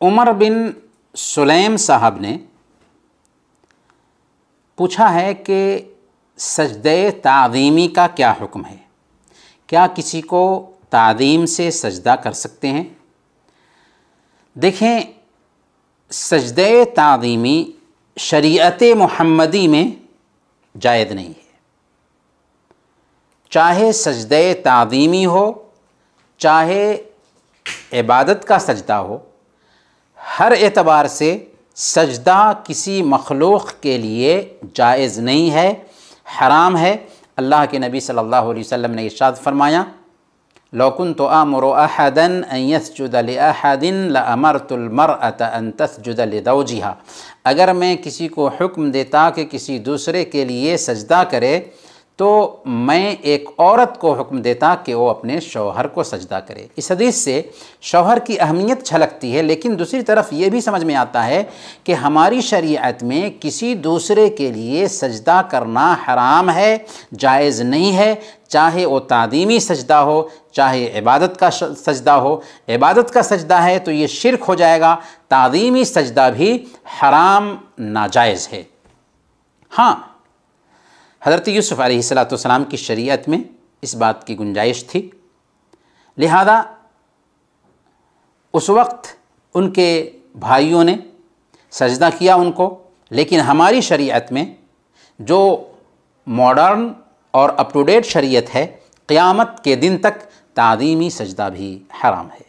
उमर बिन सुलेम साहब ने पूछा है कि सजद तादीमी का क्या हुक्म है? क्या किसी को तादीम से सजदा कर सकते हैं? देखें, सजद तादीमी शरीयत मोहम्मदी में जायज़ नहीं है। चाहे सजद तादीमी हो, चाहे इबादत का सजदा हो हर एतबार से सजदा किसी मखलूक के लिए जायज़ नहीं है, हराम है। अल्लाह के नबी सल्लल्लाहु अलैहि वसल्लम ने इरशाद फरमाया लौकुन तो आमर अहदन अहदिन लमरतुलमरअत अन तसजुद लदौजिहा अगर मैं किसी को हुक्म देता कि किसी दूसरे के लिए सजदा करे तो मैं एक औरत को हुक्म देता कि वो अपने शौहर को सजदा करे। इस हदीस से शौहर की अहमियत छलकती है, लेकिन दूसरी तरफ़ ये भी समझ में आता है कि हमारी शरीयत में किसी दूसरे के लिए सजदा करना हराम है, जायज़ नहीं है। चाहे वो तादीमी सजदा हो, चाहे इबादत का सजदा हो, इबादत का सजदा है तो ये शिरक हो जाएगा। तादीमी सजदा भी हराम, नाजायज़ है। हाँ हज़रत यूसुफ़ अलैहिस्सलाम की शरीयत में इस बात की गुंजाइश थी। लिहाजा उस वक्त उनके भाइयों ने सजदा किया उनको, लेकिन हमारी शरीयत में जो मॉडर्न और अप टू डेट शरीयत है, क़यामत के दिन तक तादीमी सजदा भी हराम है।